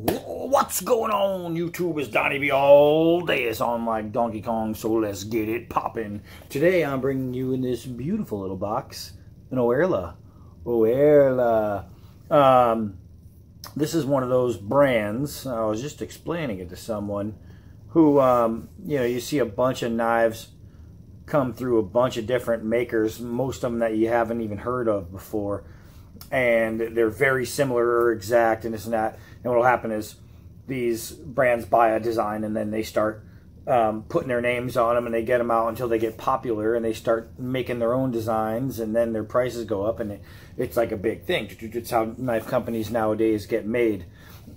What's going on, YouTube? It's Donnie B all day. It's on like Donkey Kong, so let's get it popping. Today, I'm bringing you in this beautiful little box, an Oerla. Oerla. Um, this is one of those brands. I was just explaining it to someone who, um, you know, you see a bunch of knives come through a bunch of different makers, most of them that you haven't even heard of before and they're very similar or exact and this and that. And what will happen is these brands buy a design and then they start um, putting their names on them and they get them out until they get popular and they start making their own designs and then their prices go up and it, it's like a big thing. It's how knife companies nowadays get made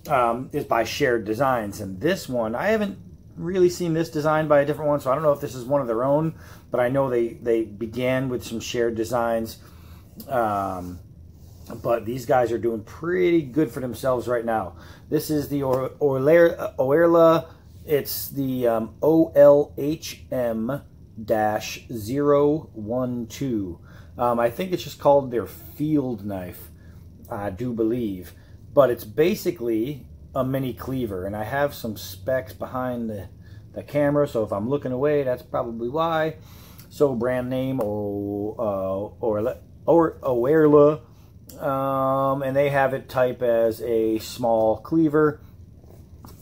um, is by shared designs. And this one, I haven't really seen this design by a different one, so I don't know if this is one of their own, but I know they, they began with some shared designs. Um, but these guys are doing pretty good for themselves right now. This is the or Oerla. It's the um, OLHM dash 012. Um, I think it's just called their field knife, I do believe. But it's basically a mini cleaver, and I have some specs behind the, the camera, so if I'm looking away, that's probably why. So brand name, o, uh, or, or Oerla um, and they have it type as a small cleaver.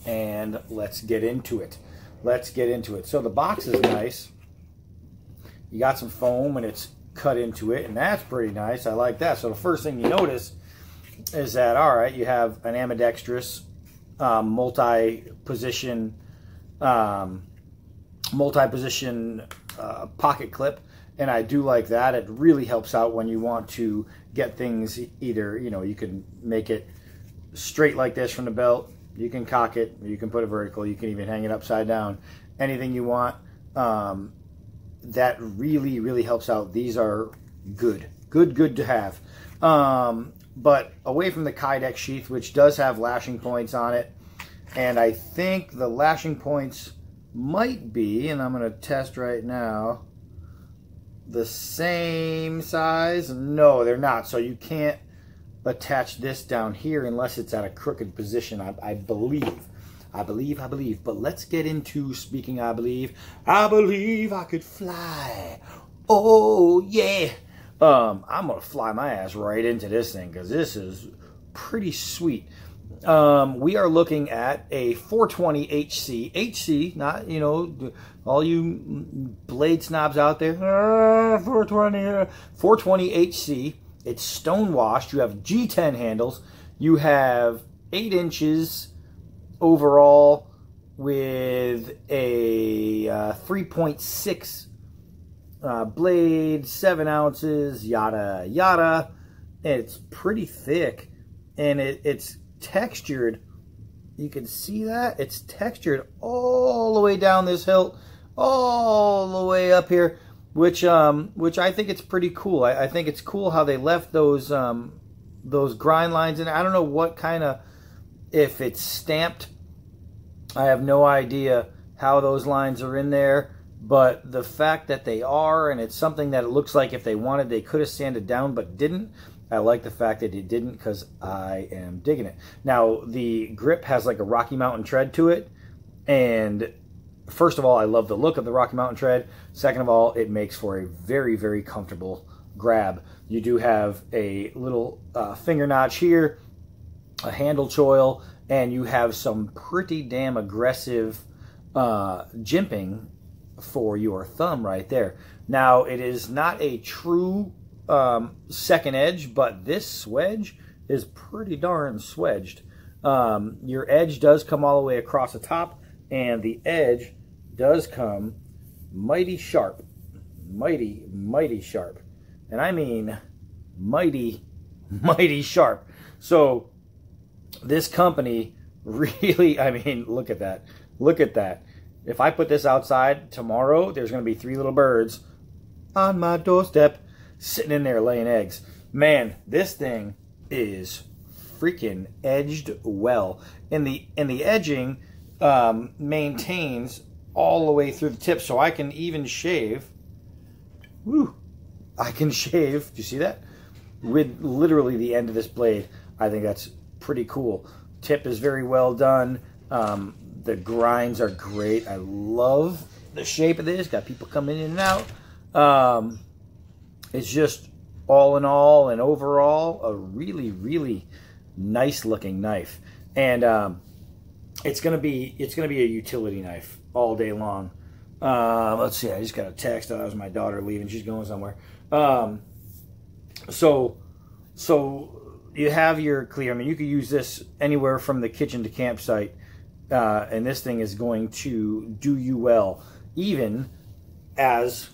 And let's get into it. Let's get into it. So the box is nice. You got some foam and it's cut into it, and that's pretty nice. I like that. So the first thing you notice is that, all right, you have an ambidextrous um, multi-position um, multi-position uh, pocket clip and I do like that. It really helps out when you want to get things either, you know, you can make it straight like this from the belt, you can cock it, you can put it vertical, you can even hang it upside down, anything you want. Um, that really, really helps out. These are good, good, good to have. Um, but away from the Kydex sheath, which does have lashing points on it, and I think the lashing points might be, and I'm going to test right now, the same size? No, they're not. So you can't attach this down here unless it's at a crooked position, I, I believe. I believe, I believe. But let's get into speaking I believe. I believe I could fly. Oh, yeah. Um, I'm going to fly my ass right into this thing because this is pretty sweet um, we are looking at a 420 HC. HC, not, you know, all you blade snobs out there, ah, 420, 420 HC. It's stone washed. You have G10 handles. You have 8 inches overall with a uh, 3.6 uh, blade, 7 ounces, yada, yada. It's pretty thick and it, it's textured. You can see that? It's textured all the way down this hilt, all the way up here, which um, which I think it's pretty cool. I, I think it's cool how they left those um, those grind lines in. I don't know what kind of, if it's stamped, I have no idea how those lines are in there. But the fact that they are, and it's something that it looks like if they wanted, they could have sanded down, but didn't. I like the fact that it didn't because I am digging it. Now, the grip has like a Rocky Mountain tread to it. And first of all, I love the look of the Rocky Mountain tread. Second of all, it makes for a very, very comfortable grab. You do have a little uh, finger notch here, a handle choil, and you have some pretty damn aggressive uh, jimping for your thumb right there. Now, it is not a true um, second edge, but this swedge is pretty darn swedged. Um, your edge does come all the way across the top, and the edge does come mighty sharp. Mighty, mighty sharp. And I mean mighty, mighty sharp. So this company really, I mean, look at that. Look at that. If I put this outside tomorrow, there's going to be three little birds on my doorstep sitting in there laying eggs. Man, this thing is freaking edged well. And the and the edging um, maintains all the way through the tip. So I can even shave. Woo! I can shave. Do you see that? With literally the end of this blade. I think that's pretty cool. tip is very well done. Um, the grinds are great. I love the shape of this. Got people coming in and out. Um, it's just all in all and overall a really, really nice looking knife. And um, it's gonna be it's gonna be a utility knife all day long. Uh, let's see. I just got a text. That was my daughter leaving. She's going somewhere. Um, so, so you have your clear. I mean, you could use this anywhere from the kitchen to campsite, uh, and this thing is going to do you well, even as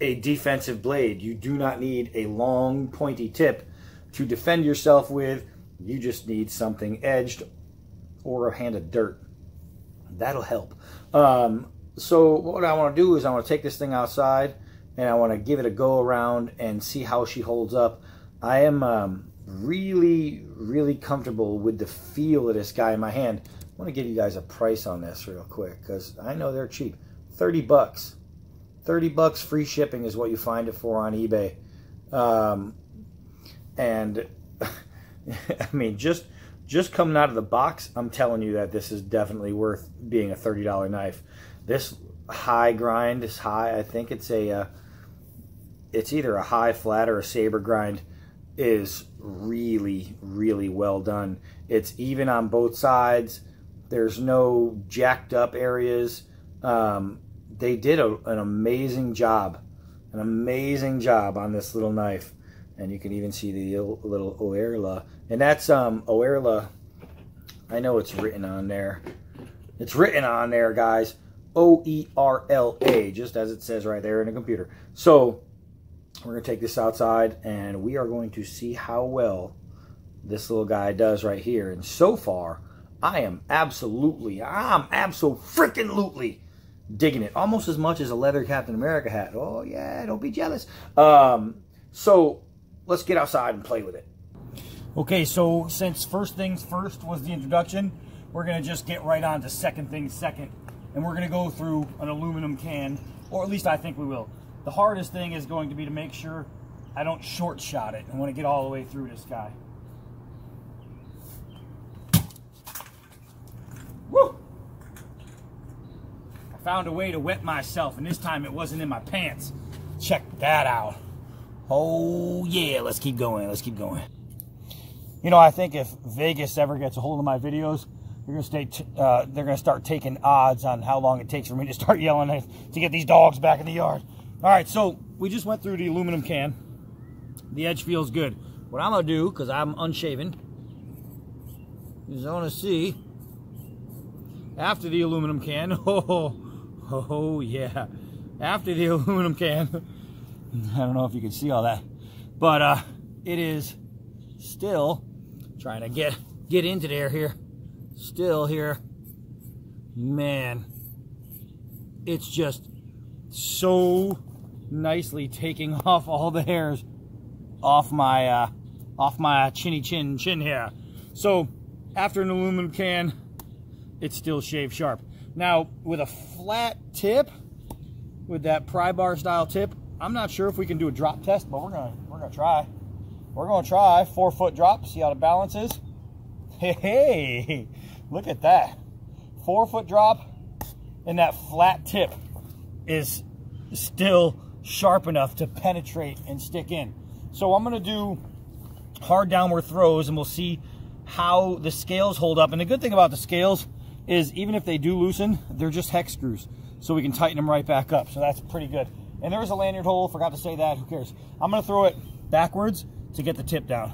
a defensive blade. You do not need a long, pointy tip to defend yourself with. You just need something edged or a hand of dirt. That'll help. Um, so what I want to do is I want to take this thing outside and I want to give it a go around and see how she holds up. I am um, really, really comfortable with the feel of this guy in my hand. Want to give you guys a price on this real quick because I know they're cheap. 30 bucks. 30 bucks free shipping is what you find it for on eBay. Um, and I mean, just just coming out of the box, I'm telling you that this is definitely worth being a $30 knife. This high grind is high. I think it's a, uh, it's either a high flat or a saber grind is really, really well done. It's even on both sides. There's no jacked up areas. Um, they did a, an amazing job, an amazing job on this little knife and you can even see the little Oerla. And that's um, Oerla. I know it's written on there. It's written on there, guys. O-E-R-L-A, just as it says right there in the computer. So we're going to take this outside, and we are going to see how well this little guy does right here. And so far, I am absolutely, I'm absolutely digging it. Almost as much as a leather Captain America hat. Oh, yeah, don't be jealous. Um, so let's get outside and play with it. Okay, so since first things first was the introduction, we're gonna just get right on to second things second. And we're gonna go through an aluminum can, or at least I think we will. The hardest thing is going to be to make sure I don't short shot it. I wanna get all the way through this guy. Found a way to wet myself, and this time it wasn't in my pants. Check that out. Oh, yeah, let's keep going. Let's keep going. You know, I think if Vegas ever gets a hold of my videos, they're gonna stay. Uh, they're gonna start taking odds on how long it takes for me to start yelling to get these dogs back in the yard. All right, so we just went through the aluminum can. The edge feels good. What I'm gonna do, because I'm unshaven, is I want to see after the aluminum can. Oh, oh yeah, after the aluminum can. I don't know if you can see all that, but uh, it is still trying to get get into there here. Still here, man. It's just so nicely taking off all the hairs off my uh, off my chinny chin chin hair. So after an aluminum can, it's still shave sharp. Now with a flat tip, with that pry bar style tip, I'm not sure if we can do a drop test, but we're gonna we're gonna try. We're gonna try four foot drop, see how the balance is. Hey, hey, look at that. Four foot drop and that flat tip is still sharp enough to penetrate and stick in. So I'm gonna do hard downward throws and we'll see how the scales hold up. And the good thing about the scales is even if they do loosen, they're just hex screws. So we can tighten them right back up. So that's pretty good. And there is a lanyard hole, forgot to say that, who cares. I'm gonna throw it backwards to get the tip down.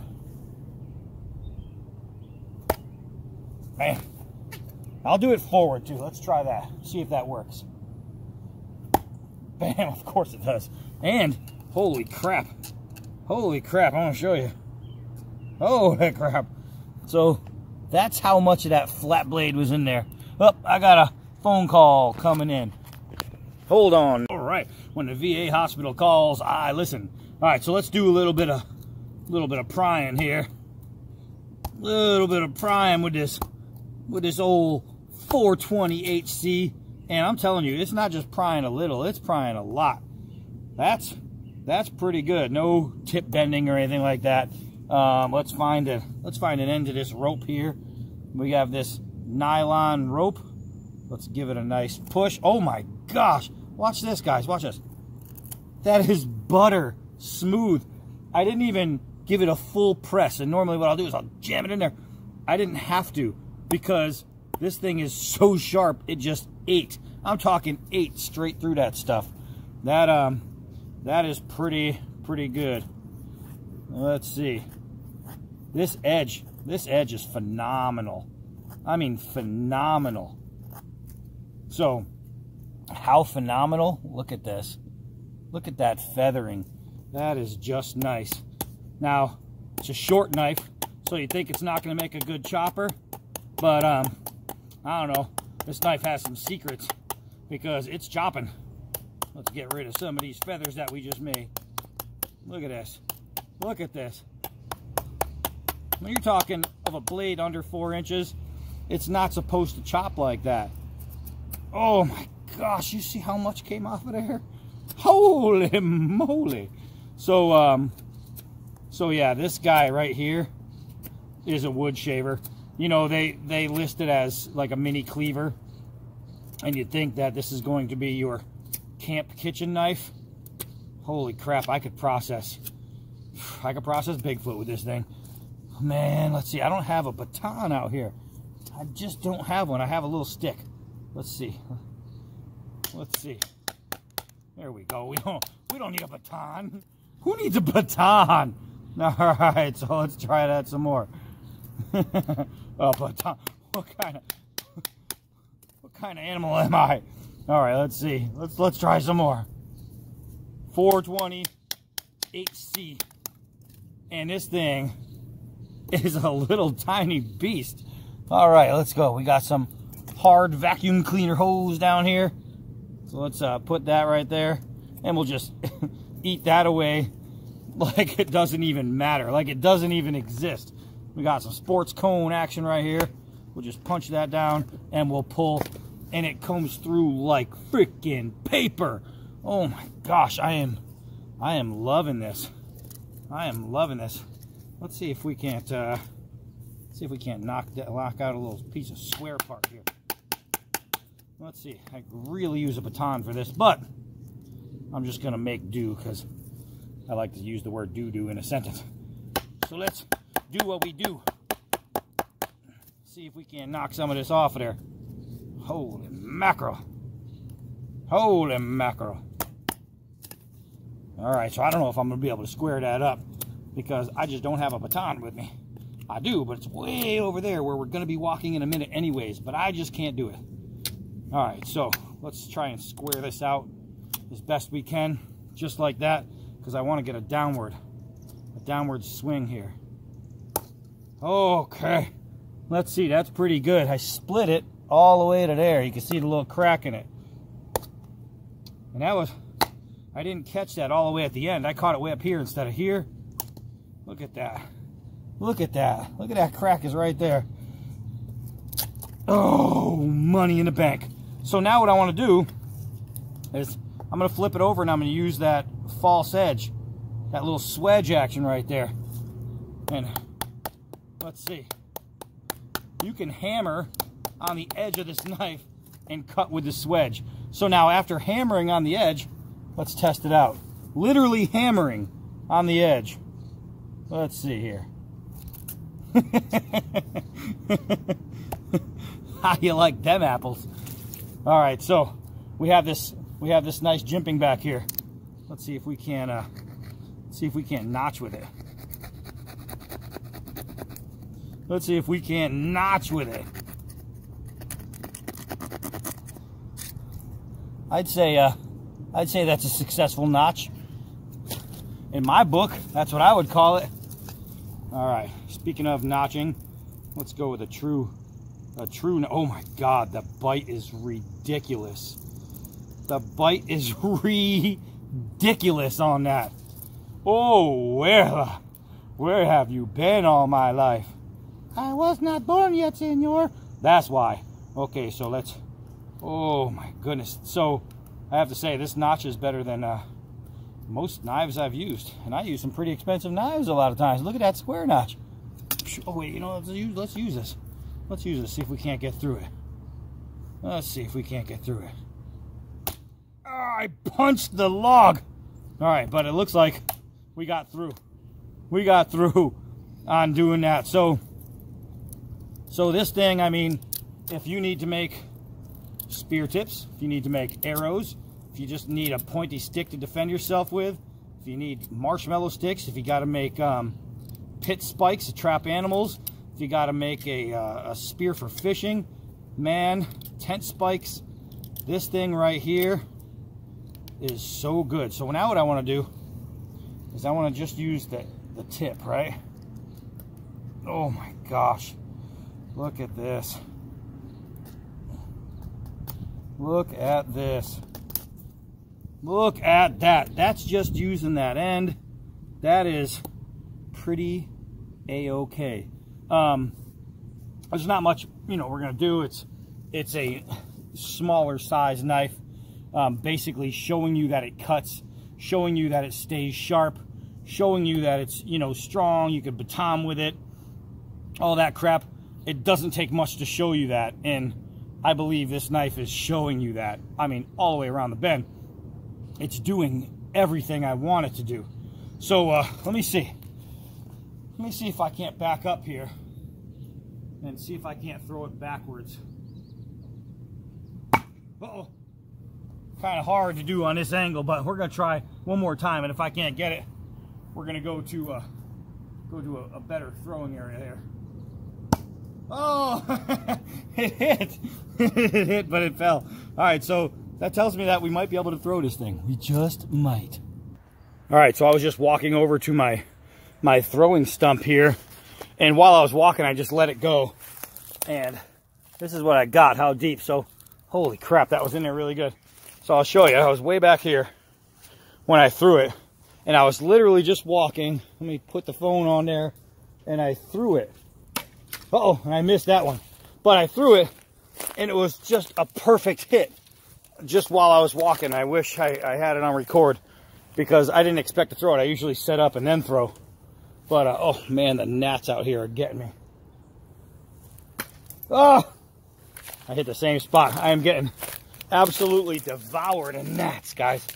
Man, I'll do it forward too. Let's try that, see if that works. Bam, of course it does. And, holy crap, holy crap, I wanna show you. Oh, crap. So, that's how much of that flat blade was in there. Oh, I got a phone call coming in. Hold on. All right. When the VA hospital calls, I listen. All right, so let's do a little bit of a little bit of prying here. A little bit of prying with this with this old 420 HC. And I'm telling you, it's not just prying a little, it's prying a lot. That's that's pretty good. No tip bending or anything like that. Um, let's find a let's find an end to this rope here. We have this nylon rope. Let's give it a nice push. Oh my gosh. Watch this, guys. Watch this. That is butter smooth. I didn't even give it a full press. And normally what I'll do is I'll jam it in there. I didn't have to because this thing is so sharp. It just ate. I'm talking ate straight through that stuff. That um, that is pretty pretty good. Let's see. This edge, this edge is phenomenal. I mean phenomenal. So, how phenomenal? Look at this. Look at that feathering. That is just nice. Now, it's a short knife, so you think it's not going to make a good chopper. But, um, I don't know. This knife has some secrets because it's chopping. Let's get rid of some of these feathers that we just made. Look at this. Look at this. When you're talking of a blade under four inches, it's not supposed to chop like that. Oh my gosh, you see how much came off of there? Holy moly. So, um, so yeah, this guy right here is a wood shaver. You know, they, they list it as like a mini cleaver. And you'd think that this is going to be your camp kitchen knife. Holy crap, I could process. I could process Bigfoot with this thing. Man, let's see. I don't have a baton out here. I just don't have one. I have a little stick. Let's see. Let's see. There we go. We don't we don't need a baton. Who needs a baton? All right, so let's try that some more. a baton. What kind of what kind of animal am I? All right, let's see. Let's let's try some more. 420 HC. And this thing is a little tiny beast. All right, let's go. We got some hard vacuum cleaner hose down here. So let's uh, put that right there. And we'll just eat that away like it doesn't even matter. Like it doesn't even exist. We got some sports cone action right here. We'll just punch that down and we'll pull and it comes through like freaking paper. Oh my gosh, I am I am loving this. I am loving this. Let's see if we can't uh, see if we can't knock that, lock out a little piece of square part here. Let's see. I really use a baton for this, but I'm just gonna make do because I like to use the word do-do in a sentence. So let's do what we do. See if we can knock some of this off of there. Holy mackerel. Holy mackerel. All right, so I don't know if I'm gonna be able to square that up because I just don't have a baton with me. I do, but it's way over there where we're gonna be walking in a minute anyways, but I just can't do it. All right, so let's try and square this out as best we can, just like that, because I want to get a downward, a downward swing here. Okay, let's see, that's pretty good. I split it all the way to there. You can see the little crack in it. And that was, I didn't catch that all the way at the end. I caught it way up here instead of here. Look at that. Look at that. Look at that crack is right there. Oh, money in the bank. So now what I want to do is I'm going to flip it over and I'm going to use that false edge, that little swedge action right there. And let's see. You can hammer on the edge of this knife and cut with the swedge. So now after hammering on the edge, let's test it out. Literally hammering on the edge. Let's see here. How you like them apples? All right, so we have this we have this nice jimping back here. Let's see if we can uh, see if we can't notch with it. Let's see if we can't notch with it. I'd say uh, I'd say that's a successful notch. In my book, that's what I would call it. All right, speaking of notching, let's go with a true, a true, oh my God, the bite is ridiculous. The bite is ridiculous on that. Oh, where, where have you been all my life? I was not born yet, senor. That's why. Okay, so let's, oh my goodness. So, I have to say, this notch is better than, uh, most knives I've used. And I use some pretty expensive knives a lot of times. Look at that square notch. Oh, wait, you know, let's use, let's use this. Let's use this, see if we can't get through it. Let's see if we can't get through it. Oh, I punched the log. All right, but it looks like we got through. We got through on doing that. So, so this thing, I mean, if you need to make spear tips, if you need to make arrows, if you just need a pointy stick to defend yourself with, if you need marshmallow sticks, if you got to make um, pit spikes to trap animals, if you got to make a, uh, a spear for fishing, man, tent spikes, this thing right here is so good. So now what I want to do is I want to just use the, the tip, right? Oh my gosh. Look at this. Look at this. Look at that. That's just using that end. That is pretty a-okay. Um, there's not much, you know, we're going to do. It's it's a smaller size knife, um, basically showing you that it cuts, showing you that it stays sharp, showing you that it's, you know, strong. You could baton with it, all that crap. It doesn't take much to show you that. And I believe this knife is showing you that. I mean, all the way around the bend. It's doing everything I want it to do. So uh, let me see. Let me see if I can't back up here and see if I can't throw it backwards. Uh-oh. Kind of hard to do on this angle, but we're going to try one more time. And if I can't get it, we're going to go to uh, go to a, a better throwing area here. Oh, it hit. it hit, but it fell. All right, so that tells me that we might be able to throw this thing. We just might. All right, so I was just walking over to my my throwing stump here, and while I was walking, I just let it go, and this is what I got. How deep? So, holy crap, that was in there really good. So I'll show you. I was way back here when I threw it, and I was literally just walking. Let me put the phone on there, and I threw it uh oh and I missed that one. But I threw it, and it was just a perfect hit just while I was walking. I wish I, I had it on record because I didn't expect to throw it. I usually set up and then throw. But, uh, oh, man, the gnats out here are getting me. Oh! I hit the same spot. I am getting absolutely devoured in gnats, guys.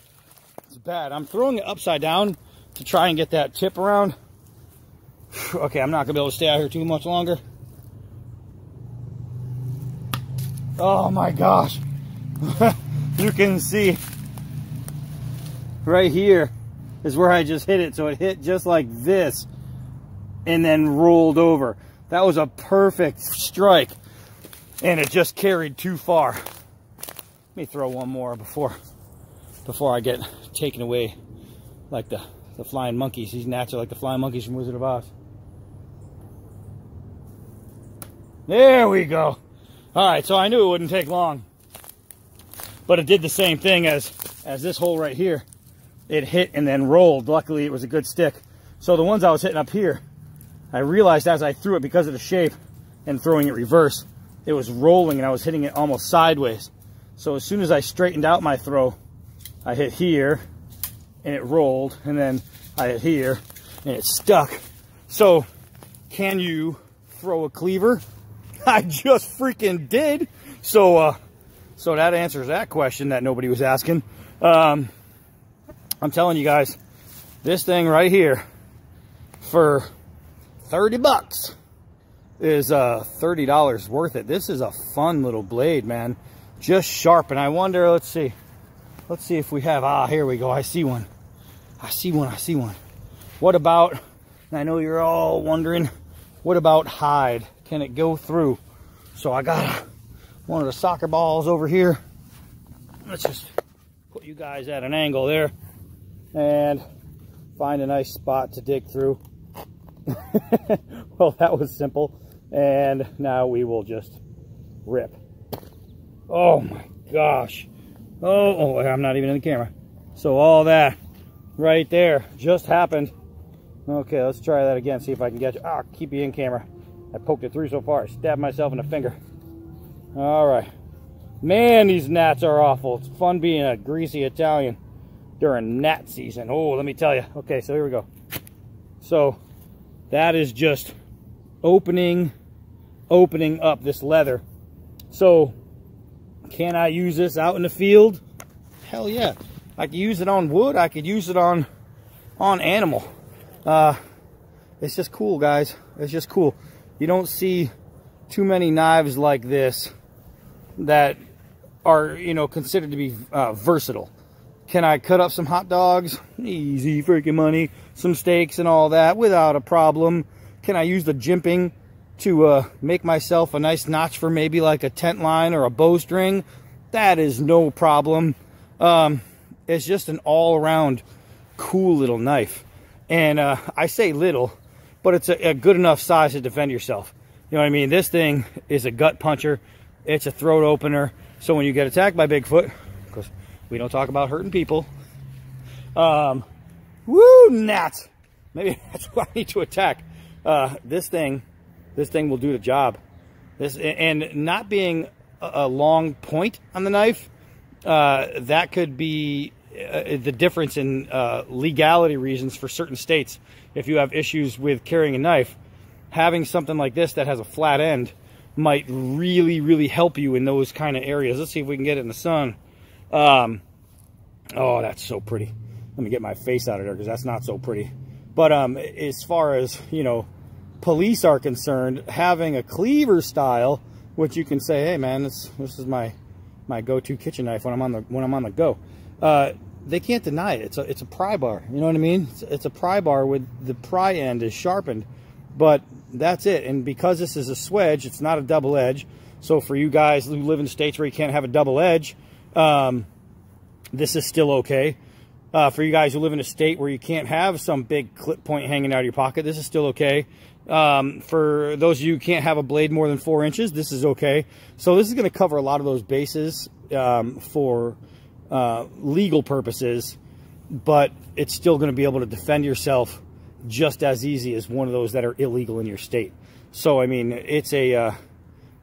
It's bad. I'm throwing it upside down to try and get that tip around. Okay, I'm not going to be able to stay out here too much longer. Oh my gosh. you can see right here is where I just hit it. So it hit just like this and then rolled over. That was a perfect strike and it just carried too far. Let me throw one more before before I get taken away like the, the flying monkeys. Gnats are like the flying monkeys from Wizard of Oz. There we go. All right, so I knew it wouldn't take long, but it did the same thing as, as this hole right here. It hit and then rolled. Luckily, it was a good stick. So the ones I was hitting up here, I realized as I threw it because of the shape and throwing it reverse, it was rolling and I was hitting it almost sideways. So as soon as I straightened out my throw, I hit here and it rolled and then I hit here and it stuck. So can you throw a cleaver? I just freaking did. So, uh, so that answers that question that nobody was asking. Um, I'm telling you guys, this thing right here for 30 bucks is uh, $30 worth it. This is a fun little blade, man. Just sharp. And I wonder, let's see. Let's see if we have, ah, here we go. I see one. I see one. I see one. What about, I know you're all wondering, what about hide? Can it go through? So I got one of the soccer balls over here. Let's just put you guys at an angle there and find a nice spot to dig through. well, that was simple. And now we will just rip. Oh my gosh. Oh, oh, I'm not even in the camera. So all that right there just happened. Okay, let's try that again. See if I can get you. Ah, keep you in camera. I poked it through so far, I stabbed myself in the finger. All right. Man, these gnats are awful. It's fun being a greasy Italian during gnat season. Oh, let me tell you. Okay, so here we go. So that is just opening opening up this leather. So, can I use this out in the field? Hell yeah. I could use it on wood. I could use it on on animal. Uh, it's just cool, guys. It's just cool. You don't see too many knives like this that are, you know, considered to be uh, versatile. Can I cut up some hot dogs? Easy freaking money. Some steaks and all that without a problem. Can I use the jimping to uh, make myself a nice notch for maybe like a tent line or a bowstring? That is no problem. Um, it's just an all-around cool little knife. And uh, I say little, but it's a, a good enough size to defend yourself. You know what I mean? This thing is a gut puncher. It's a throat opener. So when you get attacked by Bigfoot, because we don't talk about hurting people, um, woo, gnats. Maybe that's why I need to attack. Uh, this thing, this thing will do the job. This and not being a, long point on the knife, uh, that could be uh, the difference in uh, legality reasons for certain states. If you have issues with carrying a knife, having something like this that has a flat end might really, really help you in those kind of areas. Let's see if we can get it in the sun. Um, oh, that's so pretty. Let me get my face out of there because that's not so pretty. But um, as far as, you know, police are concerned, having a cleaver style, which you can say, hey, man, this, this is my my go-to kitchen knife when I'm on the when I'm on the go. Uh, they can't deny it. It's a it's a pry bar. You know what I mean? It's, it's a pry bar with the pry end is sharpened, but that's it. And because this is a swedge, it's not a double edge. So for you guys who live in states where you can't have a double edge, um, this is still okay. Uh, for you guys who live in a state where you can't have some big clip point hanging out of your pocket, this is still okay. Um, for those of you who can't have a blade more than four inches, this is okay. So this is going to cover a lot of those bases um, for uh, legal purposes, but it's still going to be able to defend yourself just as easy as one of those that are illegal in your state. So, I mean, it's a, uh,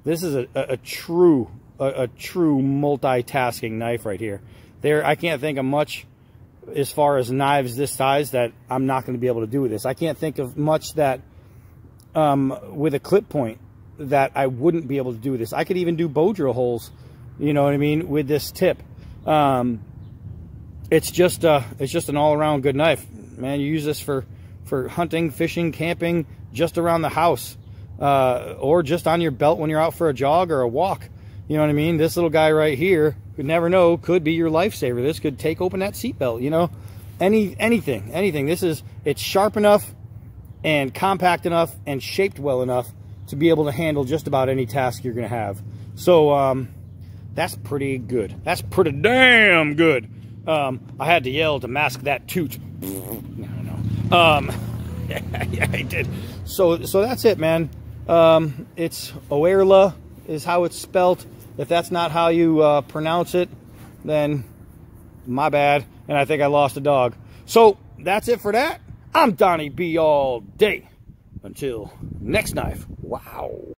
this is a, a, a true, a, a, true multitasking knife right here. There, I can't think of much as far as knives this size that I'm not going to be able to do with this. I can't think of much that, um, with a clip point that I wouldn't be able to do with this. I could even do bow drill holes, you know what I mean, with this tip. Um, it's just, uh, it's just an all around good knife, man. You use this for, for hunting, fishing, camping, just around the house, uh, or just on your belt when you're out for a jog or a walk. You know what I mean? This little guy right here, you never know, could be your lifesaver. This could take open that seatbelt, you know? Any anything, anything. This is it's sharp enough and compact enough and shaped well enough to be able to handle just about any task you're gonna have. So um, that's pretty good. That's pretty damn good. Um, I had to yell to mask that toot. Um, yeah, I did. So, so that's it, man. Um, it's Oerla is how it's spelt. If that's not how you uh, pronounce it, then my bad. And I think I lost a dog. So that's it for that. I'm Donnie B all day. Until next knife. Wow.